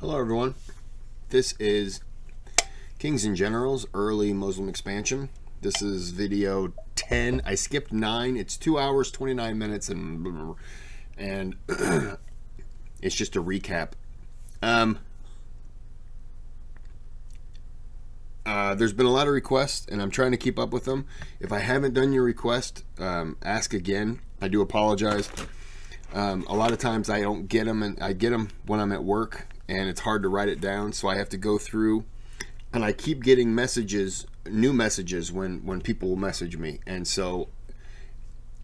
Hello, everyone. This is Kings and Generals Early Muslim Expansion. This is video 10. I skipped 9. It's 2 hours, 29 minutes, and and it's just a recap. Um, uh, there's been a lot of requests, and I'm trying to keep up with them. If I haven't done your request, um, ask again. I do apologize. Um, a lot of times I don't get them, and I get them when I'm at work, and it's hard to write it down, so I have to go through. And I keep getting messages, new messages when when people message me, and so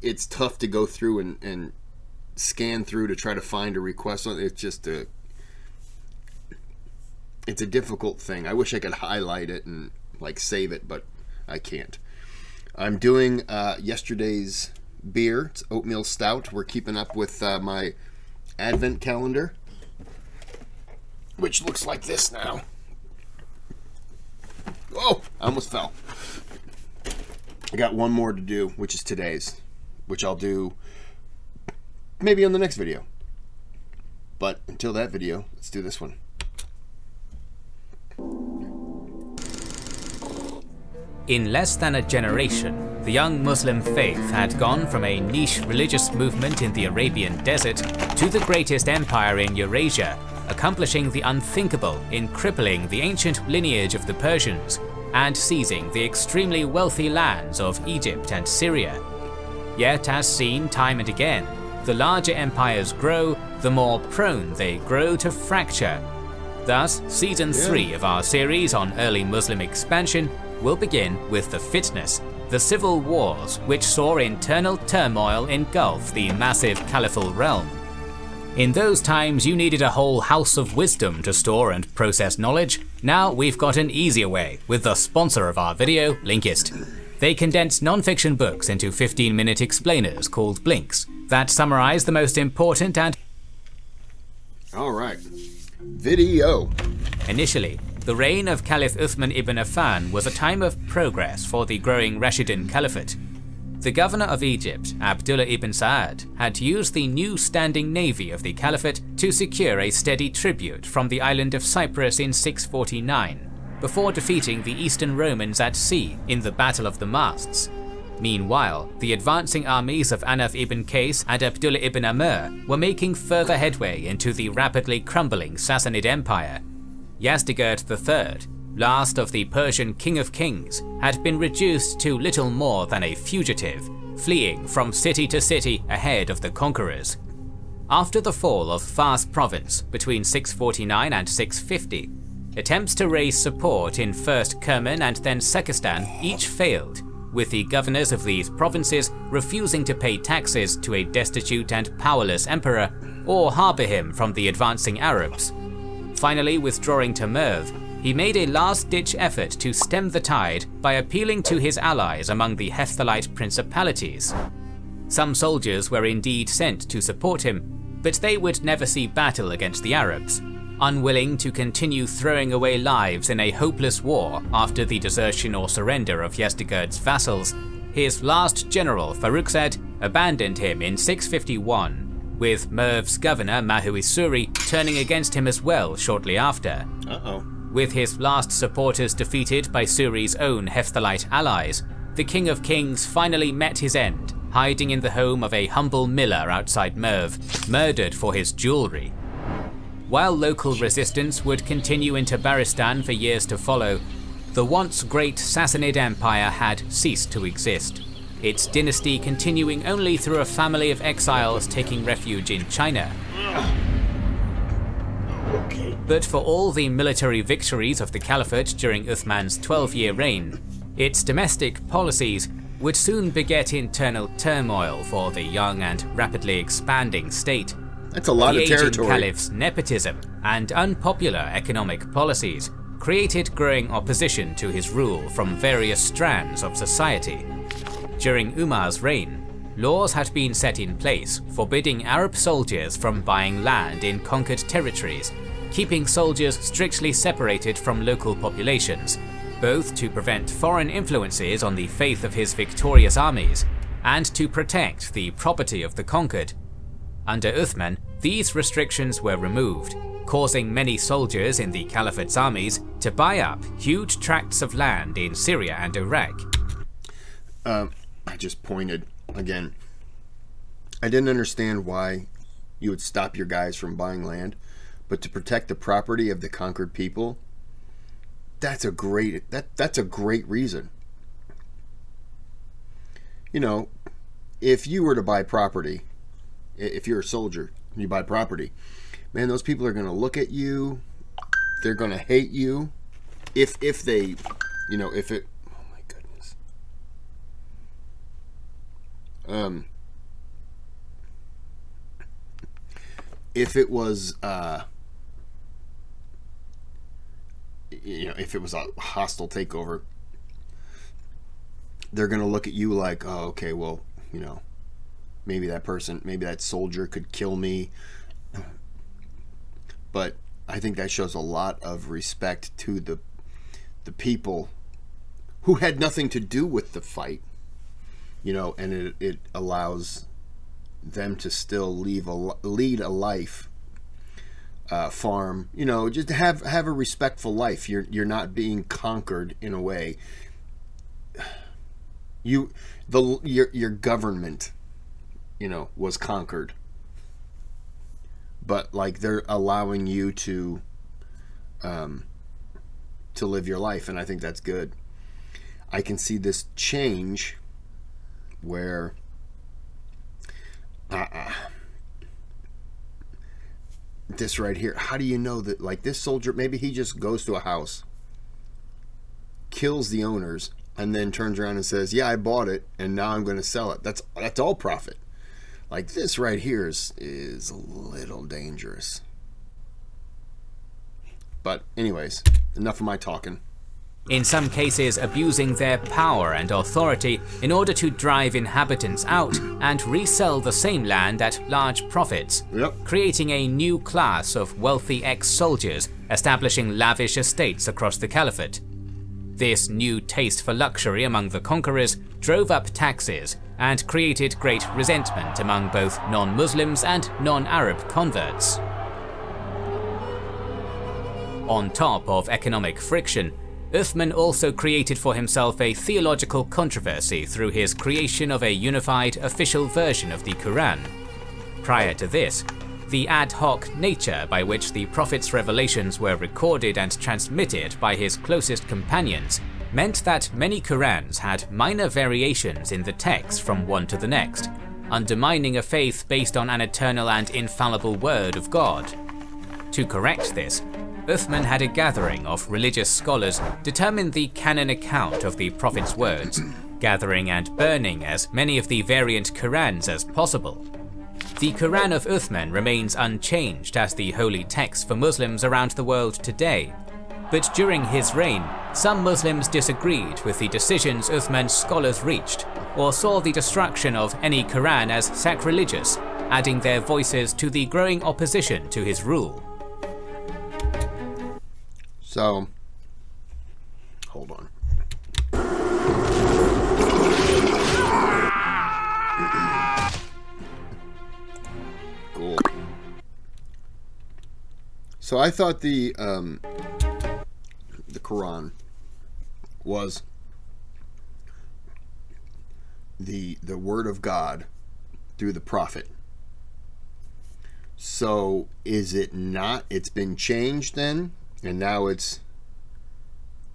it's tough to go through and, and scan through to try to find a request. It's just a it's a difficult thing. I wish I could highlight it and like save it, but I can't. I'm doing uh, yesterday's beer. It's oatmeal stout. We're keeping up with uh, my advent calendar, which looks like this now. Oh, I almost fell. I got one more to do, which is today's, which I'll do maybe on the next video. But until that video, let's do this one. In less than a generation, the young Muslim faith had gone from a niche religious movement in the Arabian desert to the greatest empire in Eurasia, accomplishing the unthinkable in crippling the ancient lineage of the Persians and seizing the extremely wealthy lands of Egypt and Syria. Yet, as seen time and again, the larger empires grow, the more prone they grow to fracture. Thus, Season 3 of our series on early Muslim expansion will begin with the fitnas, the civil wars which saw internal turmoil engulf the massive caliphal realm. In those times you needed a whole house of wisdom to store and process knowledge, now we've got an easier way with the sponsor of our video, Blinkist. They condense non-fiction books into 15-minute explainers called Blinks that summarize the most important and Alright. Video. Initially, the reign of Caliph Uthman ibn Affan was a time of progress for the growing Rashidun Caliphate. The governor of Egypt, Abdullah ibn Sa'ad, had used the new standing navy of the Caliphate to secure a steady tribute from the island of Cyprus in 649, before defeating the Eastern Romans at sea in the Battle of the Masts. Meanwhile, the advancing armies of Ahnaf ibn Qais and Abdullah ibn Amir were making further headway into the rapidly crumbling Sassanid Empire Yazdegerd III, last of the Persian King of Kings, had been reduced to little more than a fugitive, fleeing from city to city ahead of the conquerors. After the fall of Fars province between 649 and 650, attempts to raise support in first Kerman and then Sakastan each failed, with the governors of these provinces refusing to pay taxes to a destitute and powerless emperor or harbour him from the advancing Arabs Finally withdrawing to Merv, he made a last-ditch effort to stem the tide by appealing to his allies among the Hephthalite principalities. Some soldiers were indeed sent to support him, but they would never see battle against the Arabs, unwilling to continue throwing away lives in a hopeless war after the desertion or surrender of Yazdegerd's vassals, his last general Farrukhzad abandoned him in 651 with Merv's governor Mahuisuri turning against him as well shortly after. Uh-oh. With his last supporters defeated by Suri's own Hephthalite allies, the King of Kings finally met his end, hiding in the home of a humble miller outside Merv, murdered for his jewelry. While local resistance would continue in Tabaristan for years to follow, the once great Sassanid Empire had ceased to exist its dynasty continuing only through a family of exiles taking refuge in China. But for all the military victories of the Caliphate during Uthman's 12-year reign, its domestic policies would soon beget internal turmoil for the young and rapidly expanding state. That's a lot the of territory. The caliph's nepotism and unpopular economic policies created growing opposition to his rule from various strands of society. During Umar's reign, laws had been set in place forbidding Arab soldiers from buying land in conquered territories, keeping soldiers strictly separated from local populations, both to prevent foreign influences on the faith of his victorious armies and to protect the property of the conquered. Under Uthman, these restrictions were removed, causing many soldiers in the Caliphate's armies to buy up huge tracts of land in Syria and Iraq. Uh, I just pointed again. I didn't understand why you would stop your guys from buying land, but to protect the property of the conquered people, that's a great that that's a great reason. You know, if you were to buy property, if you're a soldier, you buy property, man, those people are going to look at you. They're going to hate you. If if they, you know, if it. Oh my goodness. Um. If it was, uh, you know, if it was a hostile takeover, they're going to look at you like, oh, okay, well, you know, maybe that person, maybe that soldier could kill me. But I think that shows a lot of respect to the the people who had nothing to do with the fight. You know, and it, it allows them to still leave a lead a life uh, farm you know just have have a respectful life. You're you're not being conquered in a way. You the your your government you know was conquered. But like they're allowing you to um to live your life and i think that's good. I can see this change where uh, this right here how do you know that like this soldier maybe he just goes to a house kills the owners and then turns around and says, "Yeah, I bought it, and now I'm going to sell it." That's that's all profit. Like this right here is is a little dangerous. But anyways, enough of my talking. In some cases, abusing their power and authority in order to drive inhabitants out and resell the same land at large profits, yep. creating a new class of wealthy ex-soldiers establishing lavish estates across the caliphate. This new taste for luxury among the conquerors drove up taxes and created great resentment among both non-Muslims and non-Arab converts. On top of economic friction, Uthman also created for himself a theological controversy through his creation of a unified official version of the Quran. Prior to this, the ad hoc nature by which the Prophet's revelations were recorded and transmitted by his closest companions meant that many Qurans had minor variations in the text from one to the next, undermining a faith based on an eternal and infallible word of God. To correct this, Uthman had a gathering of religious scholars determine the canon account of the Prophet's words, gathering and burning as many of the variant Qurans as possible. The Quran of Uthman remains unchanged as the holy text for Muslims around the world today, but during his reign, some Muslims disagreed with the decisions Uthman's scholars reached, or saw the destruction of any Quran as sacrilegious, adding their voices to the growing opposition to his rule. So, hold on. cool. So I thought the um, the Quran was the the word of God through the prophet. So is it not? It's been changed then, and now it's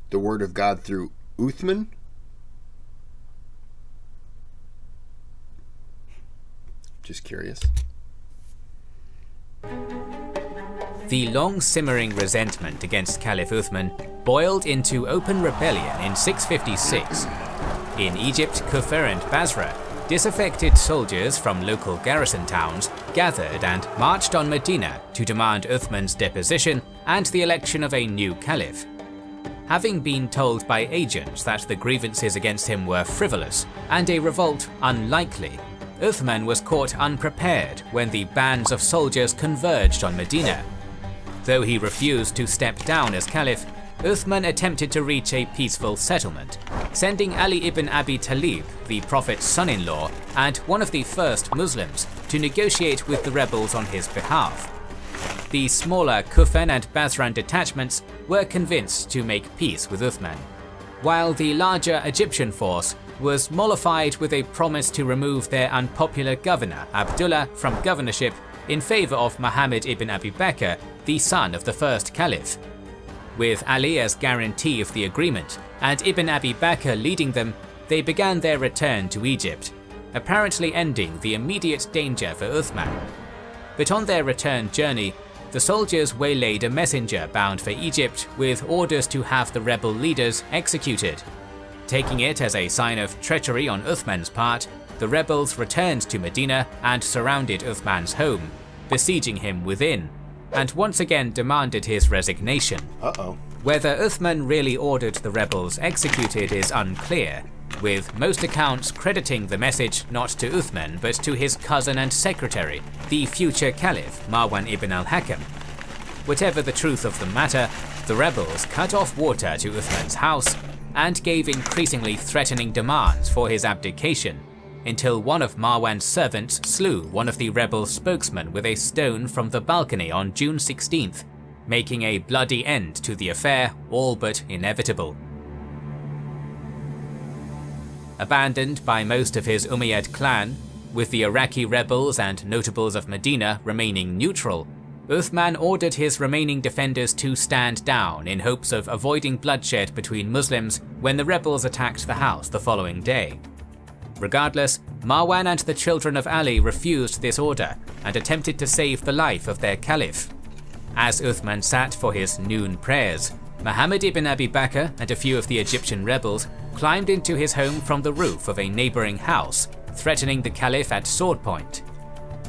the word of God through Uthman. Just curious. The long simmering resentment against Caliph Uthman boiled into open rebellion in 656. In Egypt, Kufa and Basra, disaffected soldiers from local garrison towns gathered and marched on Medina to demand Uthman's deposition and the election of a new caliph. Having been told by agents that the grievances against him were frivolous and a revolt unlikely, Uthman was caught unprepared when the bands of soldiers converged on Medina Though he refused to step down as caliph, Uthman attempted to reach a peaceful settlement, sending Ali ibn Abi Talib, the Prophet's son-in-law and one of the first Muslims, to negotiate with the rebels on his behalf. the smaller Kufan and Basran detachments were convinced to make peace with Uthman, while the larger Egyptian force was mollified with a promise to remove their unpopular governor Abdullah from governorship in favour of Muhammad ibn Abi Bakr, the son of the first caliph. With Ali as guarantee of the agreement and Ibn Abi Bakr leading them, they began their return to Egypt, apparently ending the immediate danger for Uthman. But on their return journey, the soldiers waylaid a messenger bound for Egypt with orders to have the rebel leaders executed. Taking it as a sign of treachery on Uthman's part, the rebels returned to Medina and surrounded Uthman's home, besieging him within, and once again demanded his resignation. Uh-oh. Whether Uthman really ordered the rebels executed is unclear, with most accounts crediting the message not to Uthman but to his cousin and secretary, the future caliph Marwan ibn al-Hakam. Whatever the truth of the matter, the rebels cut off water to Uthman's house and gave increasingly threatening demands for his abdication, until one of Marwan's servants slew one of the rebel spokesmen with a stone from the balcony on June 16th, making a bloody end to the affair all but inevitable. Abandoned by most of his Umayyad clan, with the Iraqi rebels and notables of Medina remaining neutral, Uthman ordered his remaining defenders to stand down in hopes of avoiding bloodshed between Muslims when the rebels attacked the house the following day. Regardless, Marwan and the children of Ali refused this order and attempted to save the life of their caliph. As Uthman sat for his noon prayers, Muhammad ibn Abi Bakr and a few of the Egyptian rebels climbed into his home from the roof of a neighboring house, threatening the caliph at sword point.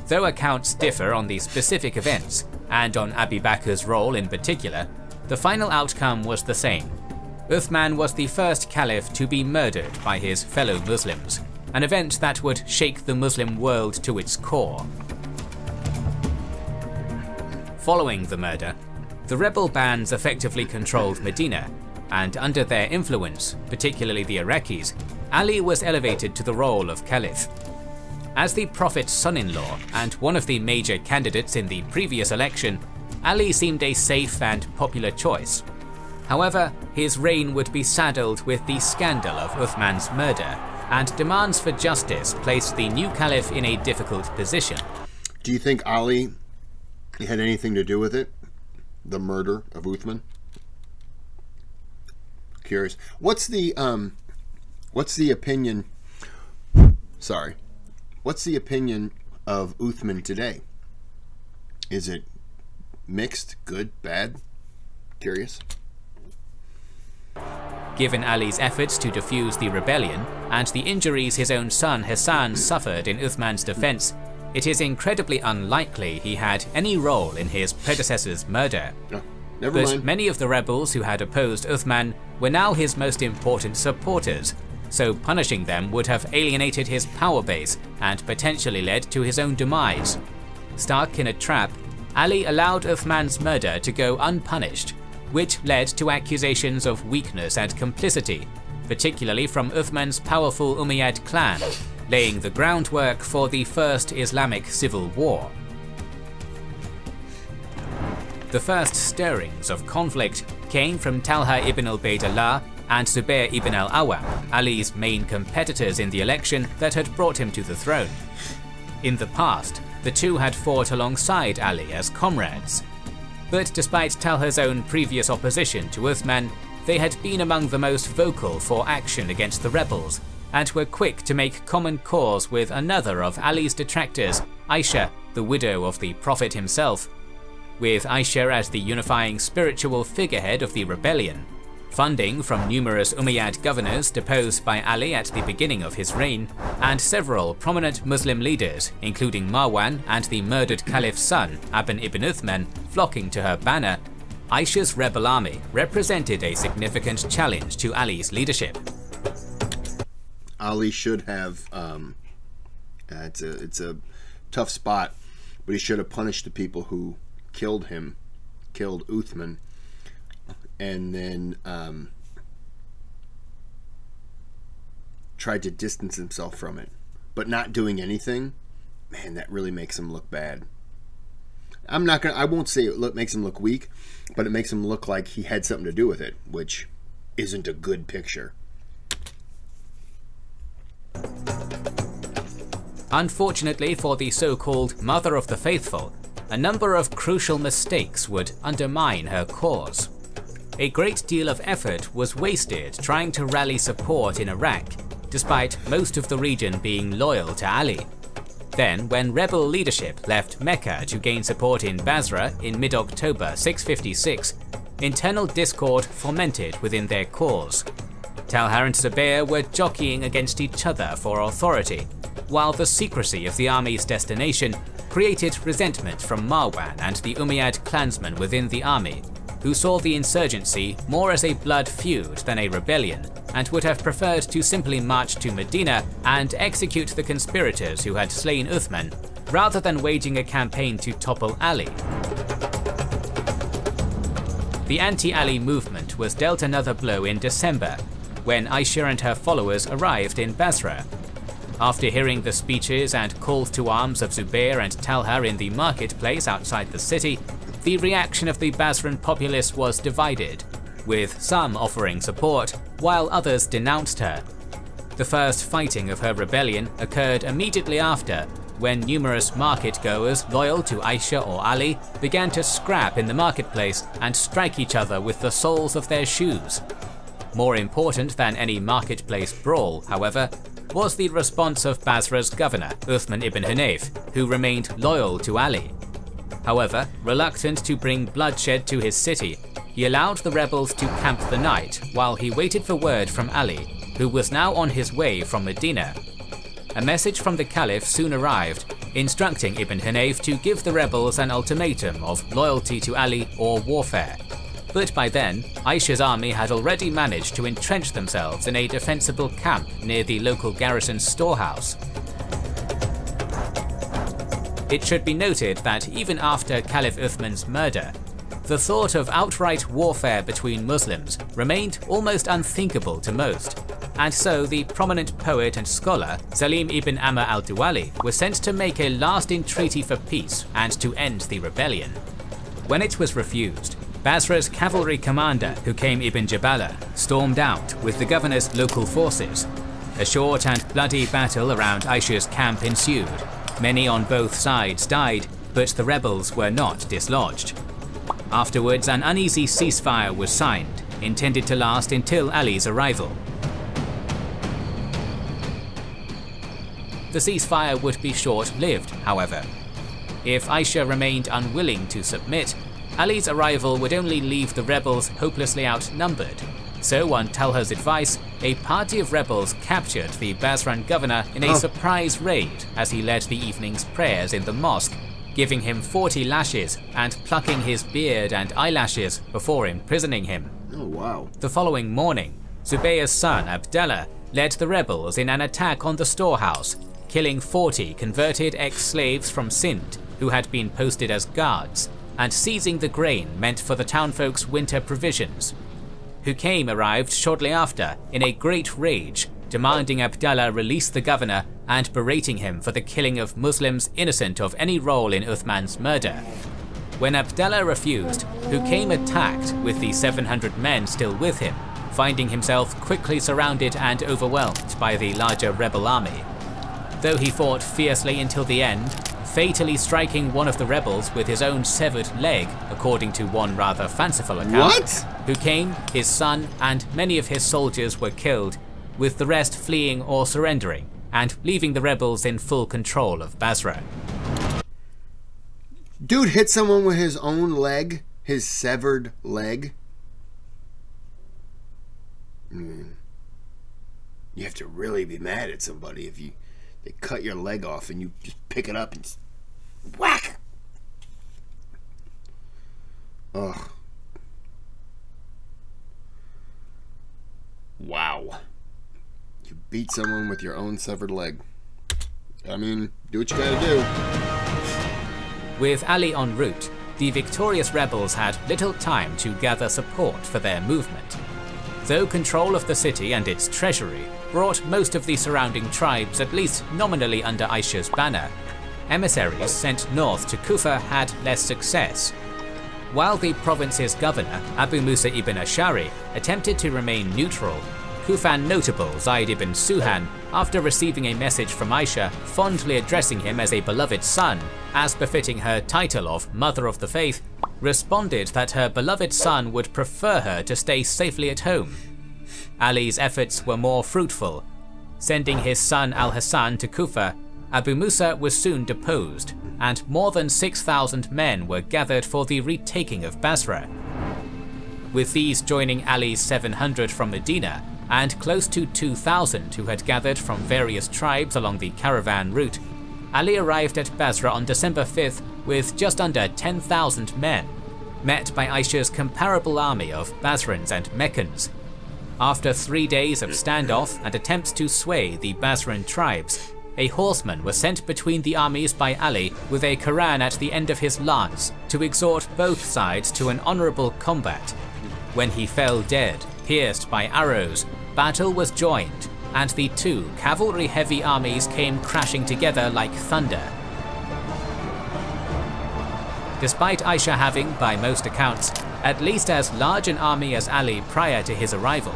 Though accounts differ on the specific events, and on Abi Bakr's role in particular, the final outcome was the same. Uthman was the first caliph to be murdered by his fellow Muslims, an event that would shake the Muslim world to its core. Following the murder, the rebel bands effectively controlled Medina, and under their influence, particularly the Iraqis, Ali was elevated to the role of caliph. As the Prophet's son-in-law and one of the major candidates in the previous election, Ali seemed a safe and popular choice. However, his reign would be saddled with the scandal of Uthman's murder, and demands for justice placed the new caliph in a difficult position. Do you think Ali had anything to do with it? the murder of Uthman? Curious. What's the um, what's the opinion? Sorry, what's the opinion of Uthman today? Is it mixed, good, bad? Curious. Given Ali's efforts to defuse the rebellion and the injuries his own son Hassan suffered in Uthman's defense, it is incredibly unlikely he had any role in his predecessor's murder. No, never but mind. many of the rebels who had opposed Uthman were now his most important supporters, so punishing them would have alienated his power base and potentially led to his own demise. Stuck in a trap, Ali allowed Uthman's murder to go unpunished, which led to accusations of weakness and complicity, particularly from Uthman's powerful Umayyad clan, laying the groundwork for the First Islamic Civil War. The first stirrings of conflict came from Talha ibn Ubaydullah and Zubair ibn al-Awwam, Ali's main competitors in the election that had brought him to the throne. In the past, the two had fought alongside Ali as comrades. But despite Talha's own previous opposition to Uthman, they had been among the most vocal for action against the rebels and were quick to make common cause with another of Ali's detractors, Aisha, the widow of the Prophet himself. With Aisha as the unifying spiritual figurehead of the rebellion, funding from numerous Umayyad governors deposed by Ali at the beginning of his reign, and several prominent Muslim leaders, including Marwan and the murdered caliph's son, Aban ibn Uthman, flocking to her banner, Aisha's rebel army represented a significant challenge to Ali's leadership. Ali should have. Um, uh, it's a it's a tough spot, but he should have punished the people who killed him, killed Uthman, and then um, tried to distance himself from it. But not doing anything, man, that really makes him look bad. I'm not gonna. I won't say it look, makes him look weak, but it makes him look like he had something to do with it, which isn't a good picture. Unfortunately for the so-called Mother of the Faithful, a number of crucial mistakes would undermine her cause. A great deal of effort was wasted trying to rally support in Iraq, despite most of the region being loyal to Ali. Then, when rebel leadership left Mecca to gain support in Basra in mid-October 656, internal discord fomented within their cause. Talha and Zubair were jockeying against each other for authority, while the secrecy of the army's destination created resentment from Marwan and the Umayyad clansmen within the army, who saw the insurgency more as a blood feud than a rebellion, and would have preferred to simply march to Medina and execute the conspirators who had slain Uthman, rather than waging a campaign to topple Ali. The anti-Ali movement was dealt another blow in December, when Aisha and her followers arrived in Basra. After hearing the speeches and calls to arms of Zubair and Talha in the marketplace outside the city, the reaction of the Basran populace was divided, with some offering support, while others denounced her. The first fighting of her rebellion occurred immediately after, when numerous market goers loyal to Aisha or Ali began to scrap in the marketplace and strike each other with the soles of their shoes. More important than any marketplace brawl, however, was the response of Basra's governor, Uthman ibn Hunayf, who remained loyal to Ali. However, reluctant to bring bloodshed to his city, he allowed the rebels to camp the night while he waited for word from Ali, who was now on his way from Medina. A message from the Caliph soon arrived, instructing Ibn Hunayf to give the rebels an ultimatum of loyalty to Ali or warfare. But by then, Aisha's army had already managed to entrench themselves in a defensible camp near the local garrison's storehouse. It should be noted that even after Caliph Uthman's murder, the thought of outright warfare between Muslims remained almost unthinkable to most, and so the prominent poet and scholar Salim ibn Amr al-Duwali was sent to make a lasting treaty for peace and to end the rebellion. When it was refused, Basra's cavalry commander Hukaym ibn Jabala stormed out with the governor's local forces. A short and bloody battle around Aisha's camp ensued. Many on both sides died, but the rebels were not dislodged. Afterwards, an uneasy ceasefire was signed, intended to last until Ali's arrival. The ceasefire would be short-lived, however. If Aisha remained unwilling to submit, Ali's arrival would only leave the rebels hopelessly outnumbered. So on Talha's advice, a party of rebels captured the Basran governor in a oh. surprise raid as he led the evening's prayers in the mosque, giving him 40 lashes and plucking his beard and eyelashes before imprisoning him. Oh wow. The following morning, Zubayr's son Abdallah led the rebels in an attack on the storehouse, killing 40 converted ex-slaves from Sind who had been posted as guards and seizing the grain meant for the townfolk's winter provisions. Hukaym arrived shortly after in a great rage, demanding Abdallah release the governor and berating him for the killing of Muslims innocent of any role in Uthman's murder. When Abdallah refused, Hukaym attacked with the 700 men still with him, finding himself quickly surrounded and overwhelmed by the larger rebel army. Though he fought fiercely until the end, fatally striking one of the rebels with his own severed leg, according to one rather fanciful account. What? Hukaym, his son, and many of his soldiers were killed, with the rest fleeing or surrendering, and leaving the rebels in full control of Basra. Dude hit someone with his own leg, his severed leg. You have to really be mad at somebody if you they cut your leg off and you just pick it up and whack. Ugh. Wow. You beat someone with your own severed leg. I mean, do what you gotta do. With Ali en route, the victorious rebels had little time to gather support for their movement. Though control of the city and its treasury brought most of the surrounding tribes at least nominally under Aisha's banner, emissaries sent north to Kufa had less success. While the province's governor, Abu Musa ibn Ashari, attempted to remain neutral, Kufan notable Zayd ibn Suhan, after receiving a message from Aisha fondly addressing him as a beloved son, as befitting her title of Mother of the Faith, responded that her beloved son would prefer her to stay safely at home. Ali's efforts were more fruitful. Sending his son al-Hassan to Kufa, Abu Musa was soon deposed, and more than 6,000 men were gathered for the retaking of Basra. With these joining Ali's 700 from Medina, and close to 2,000 who had gathered from various tribes along the caravan route, Ali arrived at Basra on December 5th with just under 10,000 men, met by Aisha's comparable army of Basrans and Meccans. After three days of standoff and attempts to sway the Basran tribes, a horseman was sent between the armies by Ali with a Quran at the end of his lance to exhort both sides to an honourable combat. When he fell dead, pierced by arrows, battle was joined, and the two cavalry-heavy armies came crashing together like thunder. Despite Aisha having, by most accounts, at least as large an army as Ali prior to his arrival,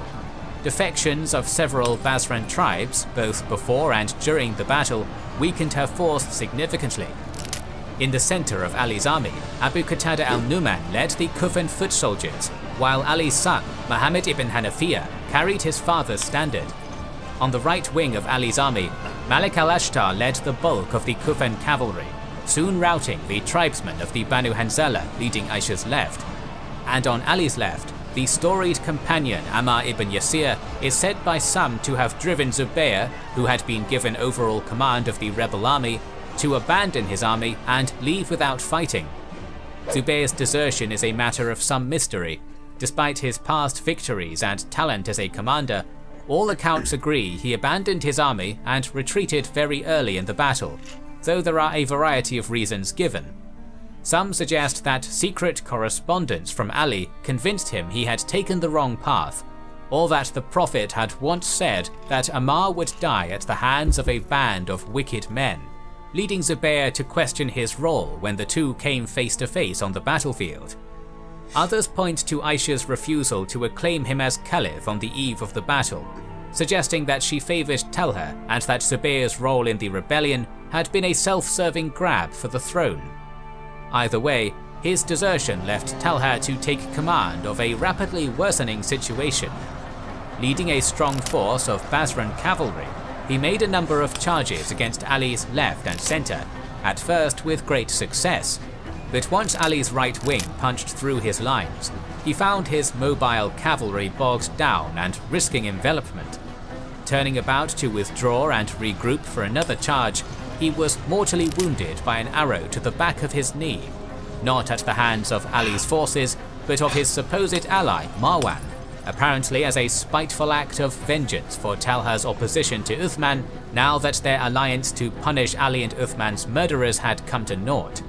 defections of several Basran tribes, both before and during the battle, weakened her force significantly. In the center of Ali's army, Abu Qatada al-Numan led the Kufan foot soldiers, while Ali's son, Muhammad ibn Hanafiya, carried his father's standard. On the right wing of Ali's army, Malik al-Ashtar led the bulk of the Kufan cavalry, soon routing the tribesmen of the Banu Hanzala leading Aisha's left. And on Ali's left, the storied companion Ammar ibn Yasir is said by some to have driven Zubayr, who had been given overall command of the rebel army, to abandon his army and leave without fighting. Zubayr's desertion is a matter of some mystery. Despite his past victories and talent as a commander, all accounts agree he abandoned his army and retreated very early in the battle, though there are a variety of reasons given. Some suggest that secret correspondence from Ali convinced him he had taken the wrong path, or that the Prophet had once said that Ammar would die at the hands of a band of wicked men, leading Zubayr to question his role when the two came face to face on the battlefield. Others point to Aisha's refusal to acclaim him as caliph on the eve of the battle, suggesting that she favoured Talha and that Zubayr's role in the rebellion had been a self-serving grab for the throne. Either way, his desertion left Talha to take command of a rapidly worsening situation. Leading a strong force of Basran cavalry, he made a number of charges against Ali's left and centre, at first with great success. But once Ali's right wing punched through his lines, he found his mobile cavalry bogged down and risking envelopment. Turning about to withdraw and regroup for another charge, he was mortally wounded by an arrow to the back of his knee, not at the hands of Ali's forces, but of his supposed ally Marwan, apparently as a spiteful act of vengeance for Talha's opposition to Uthman now that their alliance to punish Ali and Uthman's murderers had come to naught.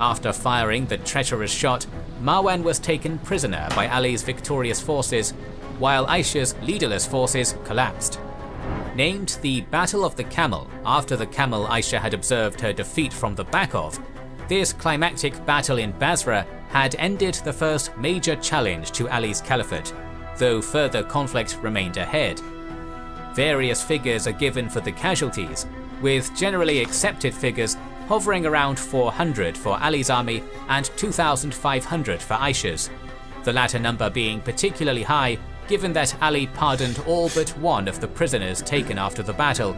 After firing the treacherous shot, Marwan was taken prisoner by Ali's victorious forces, while Aisha's leaderless forces collapsed. Named the Battle of the Camel after the camel Aisha had observed her defeat from the back of, this climactic battle in Basra had ended the first major challenge to Ali's caliphate, though further conflict remained ahead. Various figures are given for the casualties, with generally accepted figures hovering around 400 for Ali's army and 2,500 for Aisha's, the latter number being particularly high given that Ali pardoned all but one of the prisoners taken after the battle,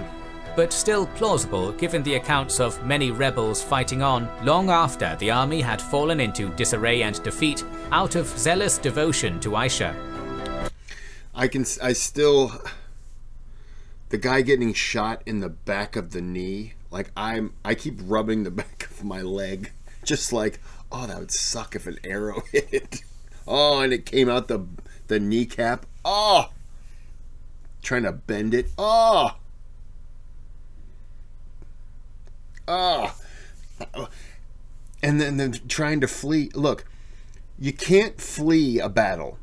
but still plausible given the accounts of many rebels fighting on long after the army had fallen into disarray and defeat out of zealous devotion to Aisha. I can I still the guy getting shot in the back of the knee like I'm I keep rubbing the back of my leg just like oh that would suck if an arrow hit it. Oh and it came out the the kneecap. Oh trying to bend it. Oh Oh and then, then trying to flee. Look, you can't flee a battle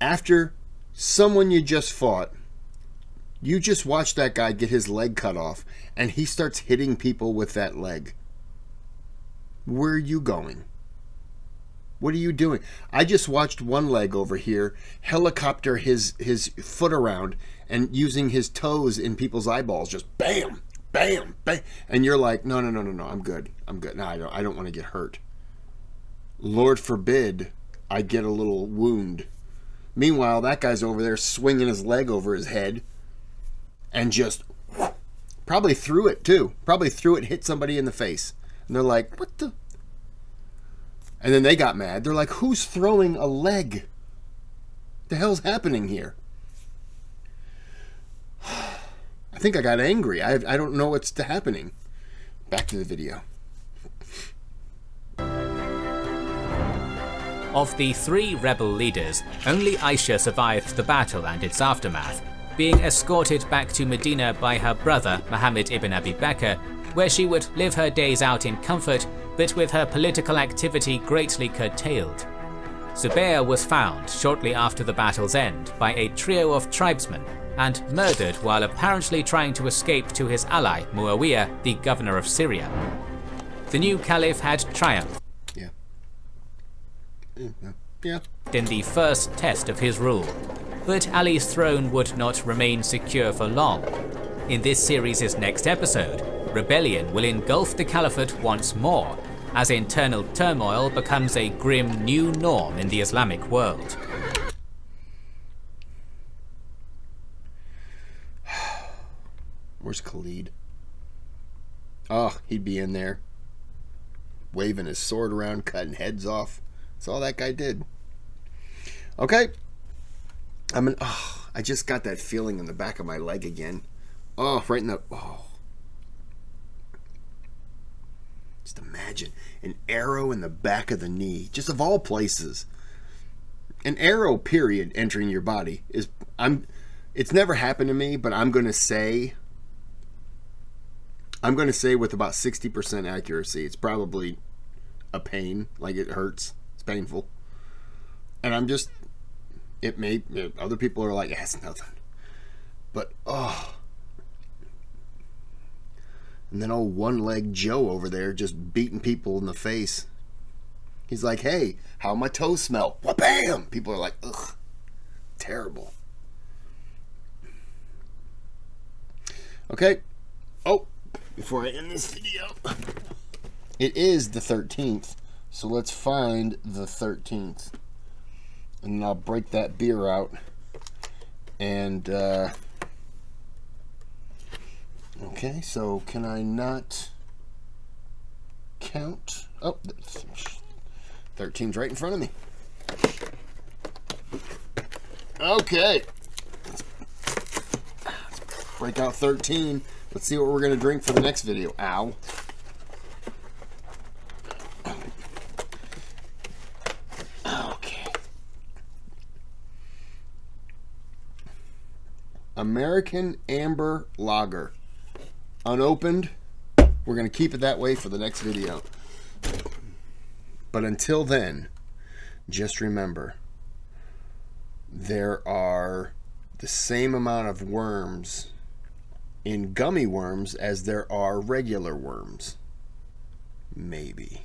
after someone you just fought You just watch that guy get his leg cut off, and he starts hitting people with that leg. Where are you going? What are you doing? I just watched one leg over here helicopter his his foot around and using his toes in people's eyeballs, just bam, bam, bam, and you're like, no, no, no, no, no, I'm good, I'm good. No, I don't, I don't want to get hurt. Lord forbid I get a little wound. Meanwhile, that guy's over there swinging his leg over his head and just probably threw it too. Probably threw it, hit somebody in the face. And they're like, what the? And then they got mad. They're like, who's throwing a leg? The hell's happening here? I think I got angry. I, I don't know what's happening. Back to the video. Of the three rebel leaders, only Aisha survived the battle and its aftermath, being escorted back to Medina by her brother Muhammad ibn Abi Bakr, where she would live her days out in comfort, but with her political activity greatly curtailed. Zubair was found shortly after the battle's end by a trio of tribesmen and murdered while apparently trying to escape to his ally Muawiyah, the governor of Syria. The new caliph had triumphed yeah. in the first test of his rule. But Ali's throne would not remain secure for long. In this series' next episode, rebellion will engulf the caliphate once more, as internal turmoil becomes a grim new norm in the Islamic world. Where's Khalid? Oh, he'd be in there, waving his sword around, cutting heads off. That's all that guy did. Okay. I mean, oh, I just got that feeling in the back of my leg again. Oh, right in the. Oh. Just imagine an arrow in the back of the knee, just of all places. An arrow, period, entering your body is. I'm. It's never happened to me, but I'm going to say. I'm going to say with about 60% accuracy, it's probably a pain, like it hurts. It's painful. And I'm just, it may, other people are like, it's nothing. But, oh. And then old one leg Joe over there just beating people in the face. He's like, hey, how my toes smell? Bam! People are like, ugh, terrible. Okay. Oh, before I end this video, it is the 13th. So let's find the 13th. And I'll break that beer out. And, uh, okay, so can I not count? Oh, 13's right in front of me. Okay. Let's break out 13. Let's see what we're to drink for the next video. Ow. American Amber Lager. Unopened. We're going to keep it that way for the next video. But until then, just remember there are the same amount of worms in gummy worms as there are regular worms. Maybe.